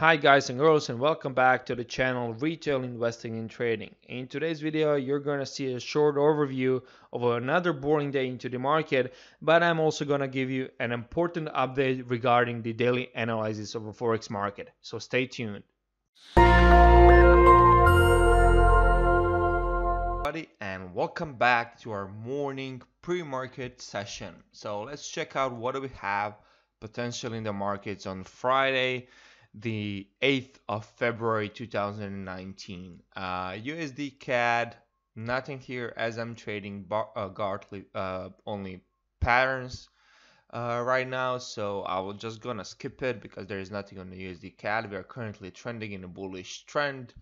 Hi guys and girls and welcome back to the channel Retail Investing and Trading. In today's video you're going to see a short overview of another boring day into the market but I'm also going to give you an important update regarding the daily analysis of the forex market. So stay tuned. and welcome back to our morning pre-market session. So let's check out what do we have potentially in the markets on Friday the 8th of February 2019. Uh, USD CAD, nothing here as I'm trading bat, uh, Gartley, uh, only patterns uh, right now. So I will just gonna skip it because there is nothing on the USD CAD. We are currently trending in a bullish trend,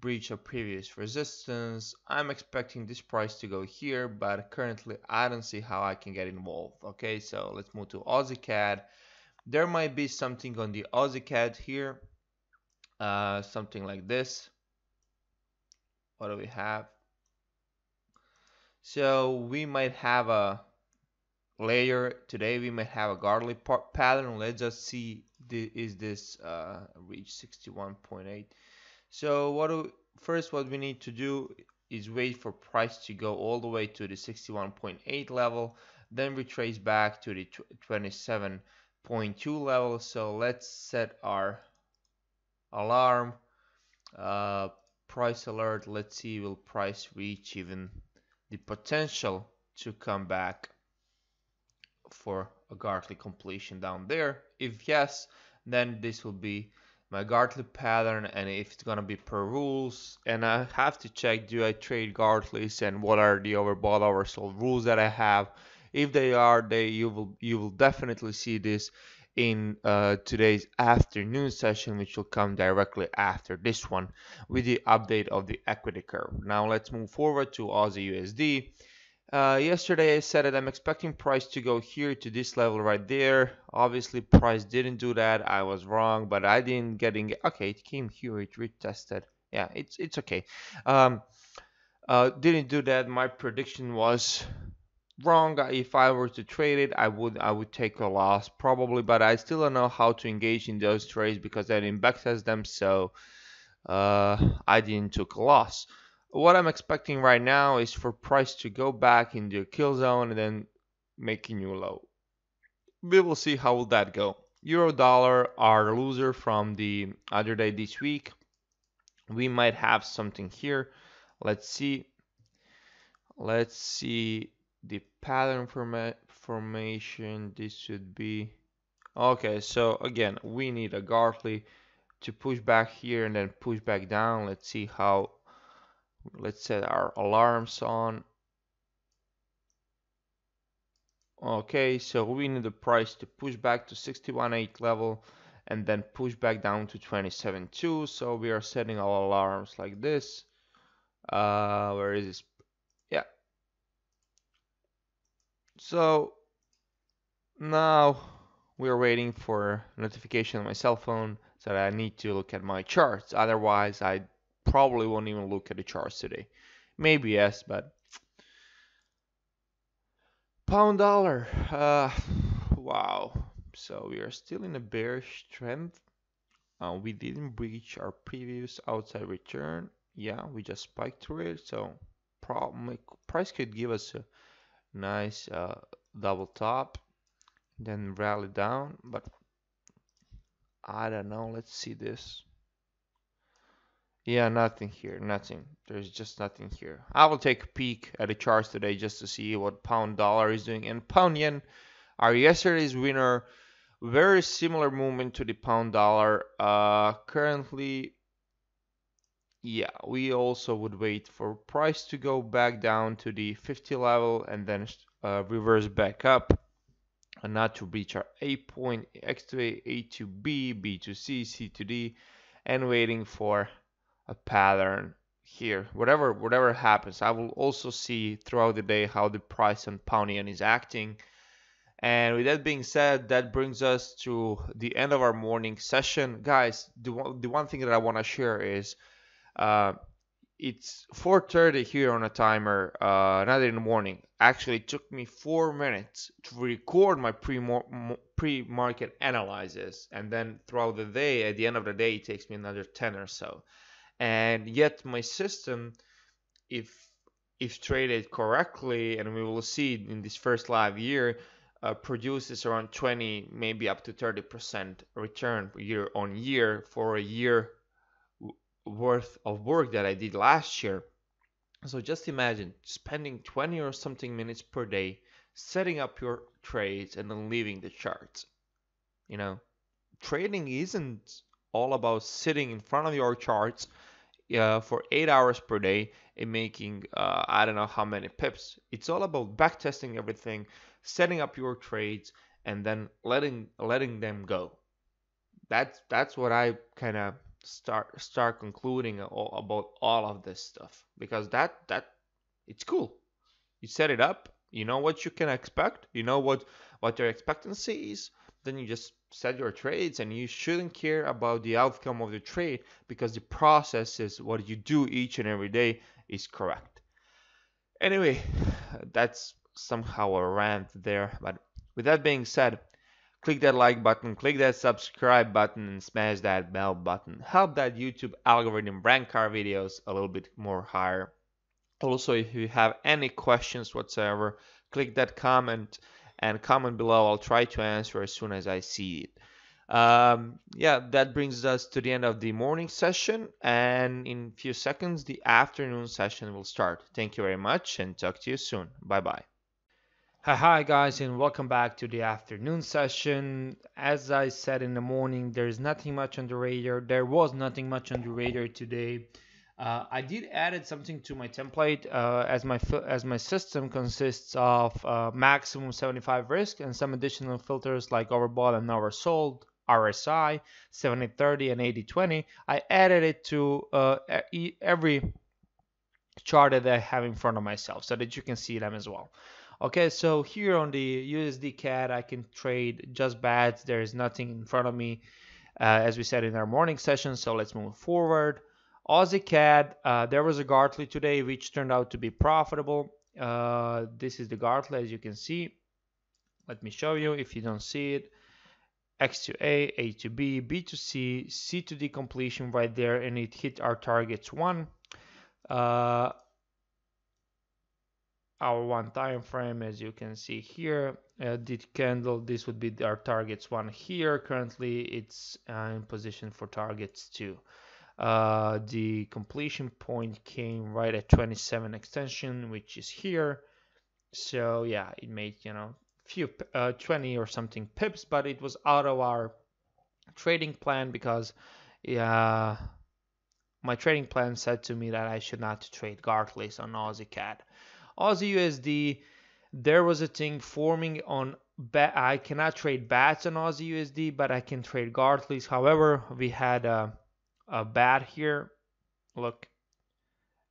breach of previous resistance. I'm expecting this price to go here, but currently I don't see how I can get involved. Okay, so let's move to Aussie CAD there might be something on the Aussie CAD here, uh, something like this. What do we have? So we might have a layer today. We might have a Gartley pattern. Let's just see the, is this uh, reach 61.8. So what do, first what we need to do is wait for price to go all the way to the 61.8 level. Then we trace back to the 27 0.2 level so let's set our alarm uh, price alert. Let's see will price reach even the potential to come back for a Gartley completion down there? If yes then this will be my Gartley pattern and if it's gonna be per rules and I have to check do I trade Gartleys and what are the overbought oversold rules that I have if they are, they you will you will definitely see this in uh, today's afternoon session, which will come directly after this one with the update of the equity curve. Now let's move forward to Aussie USD. Uh, yesterday I said that I'm expecting price to go here to this level right there. Obviously price didn't do that. I was wrong, but I didn't getting okay. It came here. It retested. Yeah, it's it's okay. Um, uh, didn't do that. My prediction was wrong. If I were to trade it, I would I would take a loss probably, but I still don't know how to engage in those trades because I didn't backtest them, so uh, I didn't took a loss. What I'm expecting right now is for price to go back into a kill zone and then make a new low. We will see how will that go. Euro dollar our loser from the other day this week. We might have something here. Let's see. Let's see the pattern forma formation this should be okay so again we need a Gartley to push back here and then push back down. Let's see how let's set our alarms on. Okay so we need the price to push back to 61.8 level and then push back down to 27.2 so we are setting our alarms like this. Uh, where is this So now we're waiting for notification on my cell phone so that I need to look at my charts. Otherwise, I probably won't even look at the charts today. Maybe yes, but pound dollar. Uh, wow. So we are still in a bearish trend. Uh, we didn't breach our previous outside return. Yeah, we just spiked through it. So probably price could give us a nice uh, double top then rally down but I don't know let's see this. Yeah nothing here nothing there's just nothing here. I will take a peek at the charts today just to see what pound dollar is doing and pound yen our yesterday's winner very similar movement to the pound dollar uh, currently yeah, we also would wait for price to go back down to the 50 level and then uh, reverse back up and not to reach our A point, X to A, A to B, B to C, C to D, and waiting for a pattern here. Whatever whatever happens, I will also see throughout the day how the price on pound yen is acting. And with that being said, that brings us to the end of our morning session. Guys, the one, the one thing that I want to share is uh, it's 4:30 here on a timer, uh, not in the morning. Actually, it took me four minutes to record my pre pre-market analysis, and then throughout the day, at the end of the day, it takes me another 10 or so. And yet, my system, if if traded correctly, and we will see in this first live year, uh, produces around 20, maybe up to 30% return year on year for a year worth of work that I did last year. So just imagine spending 20 or something minutes per day setting up your trades and then leaving the charts. You know, trading isn't all about sitting in front of your charts uh, for eight hours per day and making uh, I don't know how many pips. It's all about backtesting everything, setting up your trades, and then letting letting them go. That's that's what I kind of start start concluding all, about all of this stuff because that that it's cool. You set it up, you know what you can expect, you know what what your expectancy is, then you just set your trades and you shouldn't care about the outcome of the trade because the process is what you do each and every day is correct. Anyway, that's somehow a rant there, but with that being said, click that like button, click that subscribe button, and smash that bell button. Help that YouTube algorithm rank our videos a little bit more higher. Also, if you have any questions whatsoever, click that comment and comment below. I'll try to answer as soon as I see it. Um, yeah, that brings us to the end of the morning session, and in a few seconds, the afternoon session will start. Thank you very much, and talk to you soon. Bye bye. Hi, guys, and welcome back to the afternoon session. As I said in the morning, there's nothing much on the radar. There was nothing much on the radar today. Uh, I did added something to my template uh, as my as my system consists of uh, maximum 75 risk and some additional filters like overbought and oversold, RSI, 7030 and 8020. I added it to uh, every chart that I have in front of myself so that you can see them as well. Okay, so here on the USD CAD, I can trade just bats. There is nothing in front of me, uh, as we said in our morning session. So let's move forward. Aussie CAD, uh, there was a Gartley today, which turned out to be profitable. Uh, this is the Gartley, as you can see. Let me show you if you don't see it. X to A, A to B, B to C, C to D completion right there, and it hit our targets one. Uh, our one time frame as you can see here. Uh, did candle this would be our targets one here. Currently it's uh, in position for targets two. Uh, the completion point came right at 27 extension which is here. So yeah it made you know few uh, 20 or something pips but it was out of our trading plan because yeah my trading plan said to me that I should not trade Gartleys on Aussie CAD Aussie USD, there was a thing forming on I cannot trade bats on Aussie USD, but I can trade Gartleys. However, we had a, a bat here. Look,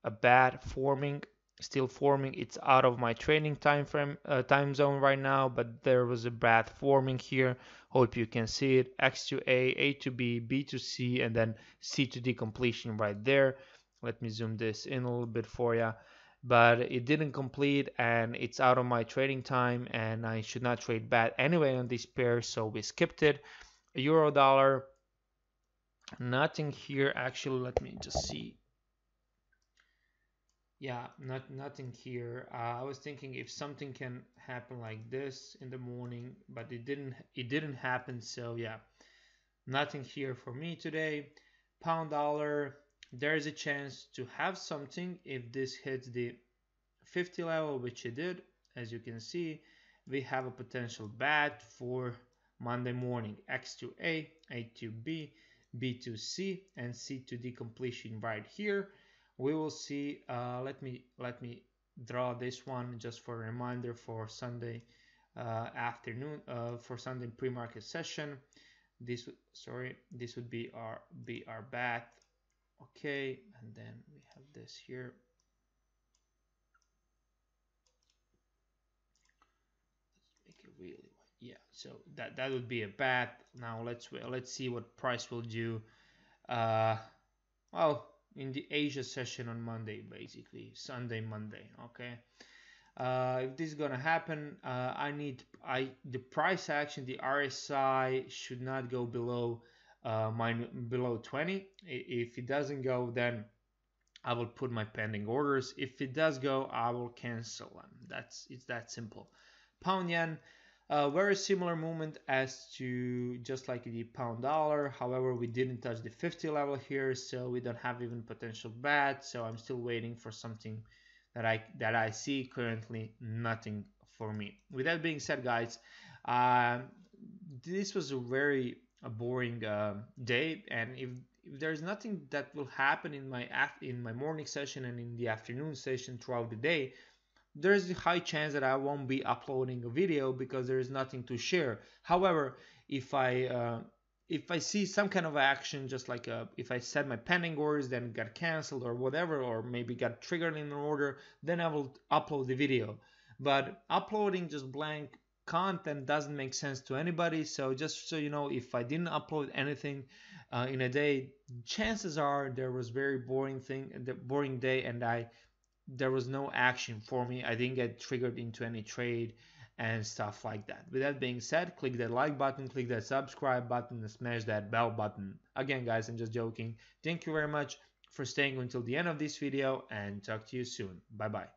a bat forming, still forming. It's out of my trading time frame, uh, time zone right now, but there was a bat forming here. Hope you can see it. X to A, A to B, B to C, and then C to D completion right there. Let me zoom this in a little bit for you but it didn't complete and it's out of my trading time and I should not trade bat anyway on this pair so we skipped it. Euro dollar nothing here actually let me just see. Yeah not nothing here. Uh, I was thinking if something can happen like this in the morning but it didn't it didn't happen so yeah. Nothing here for me today. Pound dollar there is a chance to have something if this hits the 50 level which it did. As you can see we have a potential bat for Monday morning. X to A, A to B, B to C and C to D completion right here. We will see uh, let me let me draw this one just for a reminder for Sunday uh, afternoon uh, for Sunday pre-market session. This sorry this would be our be our bat okay and then we have this here let's make it really yeah so that that would be a bat now let's let's see what price will do uh well in the Asia session on Monday, basically Sunday, Monday. Okay. Uh, if this is gonna happen, uh, I need I the price action, the RSI should not go below uh, mine below 20. If it doesn't go, then I will put my pending orders. If it does go, I will cancel them. That's it's that simple. Pound yen, uh, very similar movement as to just like the pound dollar. However, we didn't touch the 50 level here, so we don't have even potential bat. So I'm still waiting for something that I that I see currently. Nothing for me. With that being said, guys, uh, this was a very a boring uh, day, and if if there's nothing that will happen in my in my morning session and in the afternoon session throughout the day, there's a high chance that I won't be uploading a video because there is nothing to share. However, if I uh, if I see some kind of action, just like uh, if I set my pending orders, then got canceled or whatever, or maybe got triggered in an order, then I will upload the video. But uploading just blank content doesn't make sense to anybody. So just so you know, if I didn't upload anything uh, in a day, chances are there was very boring thing, the boring day, and I there was no action for me. I didn't get triggered into any trade and stuff like that. With that being said, click that like button, click that subscribe button, and smash that bell button. Again, guys, I'm just joking. Thank you very much for staying until the end of this video and talk to you soon. Bye bye.